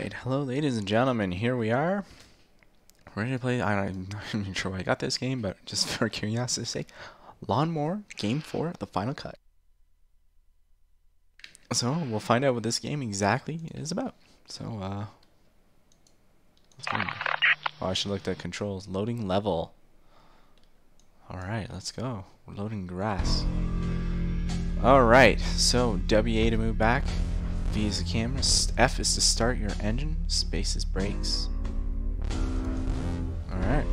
Alright, hello ladies and gentlemen, here we are. Ready to play, I'm not even sure why I got this game, but just for curiosity's sake, Lawnmower Game 4, the final cut. So, we'll find out what this game exactly is about. So, uh, let's go. Oh, I should look at controls. Loading level. Alright, let's go. We're loading grass. Alright, so WA to move back. V is the camera. F is to start your engine. Space is brakes. Alright.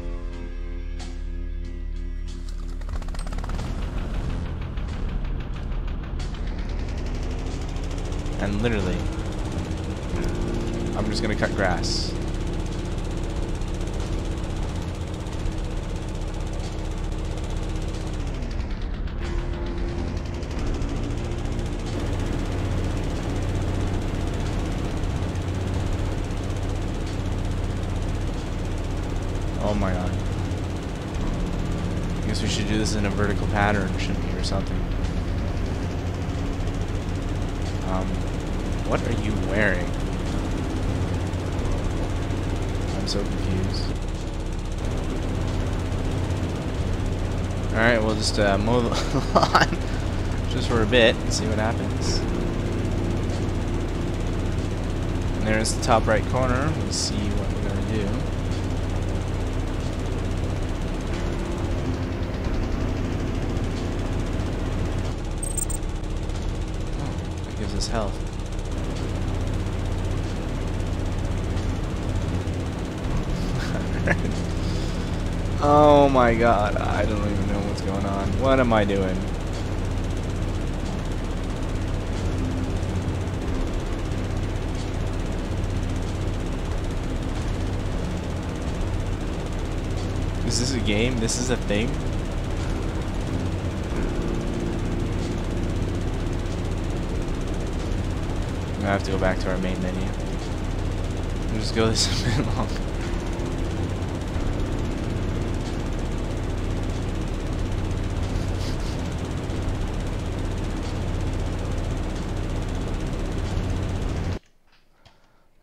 And literally, I'm just gonna cut grass. Oh my god. I guess we should do this in a vertical pattern, shouldn't we, or something. Um, what are you wearing? I'm so confused. Alright, we'll just uh, mow the lawn just for a bit and see what happens. And there's the top right corner. Let's see what we're going to do. Us health. oh my god, I don't even know what's going on. What am I doing? Is this a game? This is a thing? I have to go back to our main menu. We'll just go this a bit long.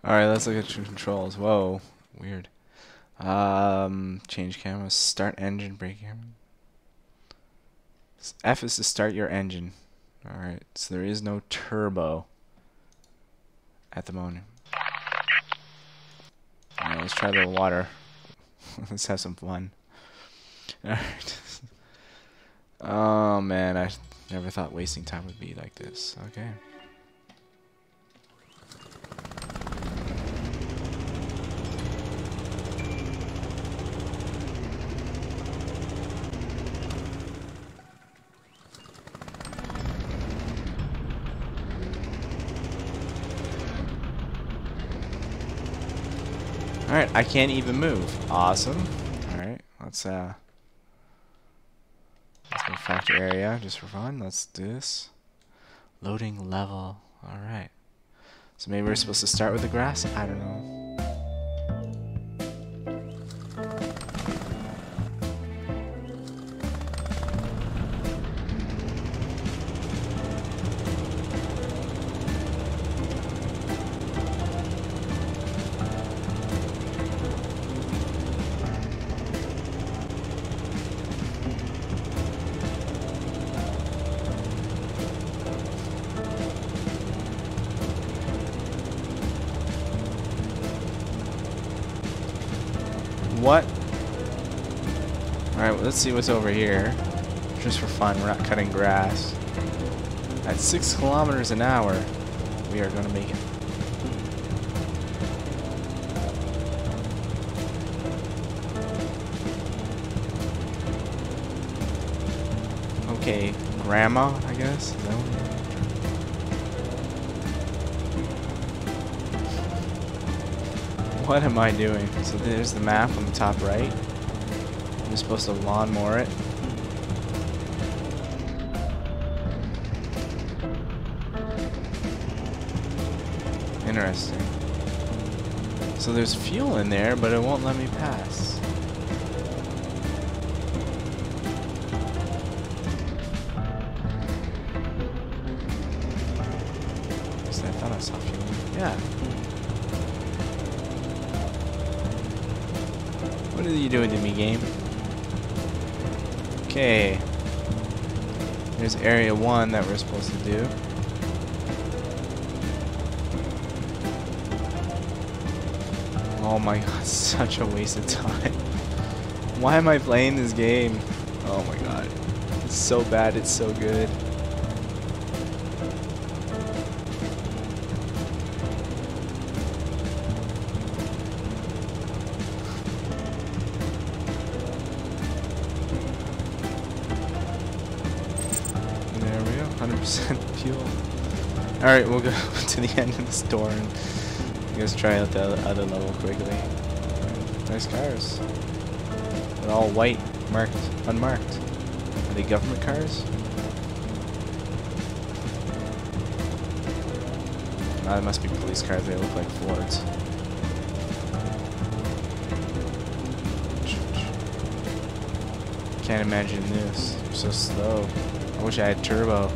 Alright, let's look at your controls. Whoa, weird. Um, change camera, start engine, brake camera. F is to start your engine. Alright, so there is no turbo at the moment. Alright, let's try the water. let's have some fun. Alright. oh man, I never thought wasting time would be like this. Okay. Alright, I can't even move. Awesome. Alright, let's uh let's go factory area just for fun. Let's do this. Loading level. Alright. So maybe we're supposed to start with the grass? I don't know. What? Alright, well, let's see what's over here. Just for fun, we're not cutting grass. At 6 kilometers an hour, we are going to make it. Okay, grandma, I guess? What am I doing? So there's the map on the top right. I'm supposed to lawnmower it. Interesting. So there's fuel in there, but it won't let me pass. I thought I saw fuel. Yeah. What are you doing to me, game? Okay. There's area 1 that we're supposed to do. Oh my god, such a waste of time. Why am I playing this game? Oh my god. It's so bad, it's so good. 100% fuel. Alright, we'll go to the end of the store and Let's try out the other level quickly. Nice cars. They're all white, marked, unmarked. Are they government cars? Ah, they must be police cars. They look like Fords. Can't imagine this. So slow. I wish I had turbo.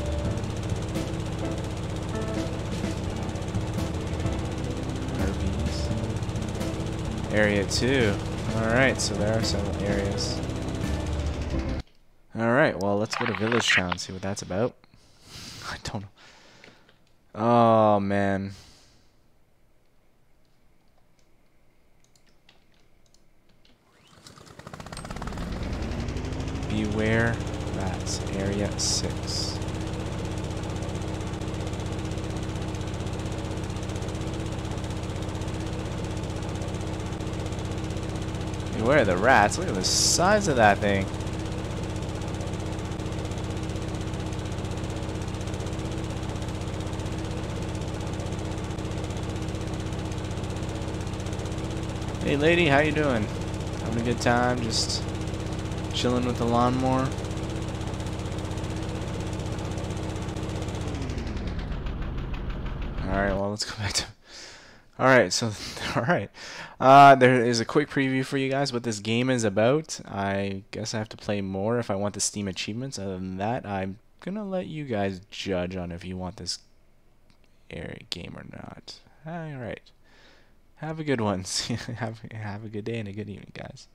Area 2. Alright, so there are several areas. Alright, well, let's go to Village Town and see what that's about. I don't know. Oh, man. Beware rats. Area 6. Beware the rats. Look at the size of that thing. Hey lady, how you doing? Having a good time? Just chilling with the lawnmower? Alright, well let's go back to Alright, so, alright. Uh, there is a quick preview for you guys what this game is about. I guess I have to play more if I want the Steam achievements. Other than that, I'm gonna let you guys judge on if you want this game or not. Alright. Have a good one. have, have a good day and a good evening, guys.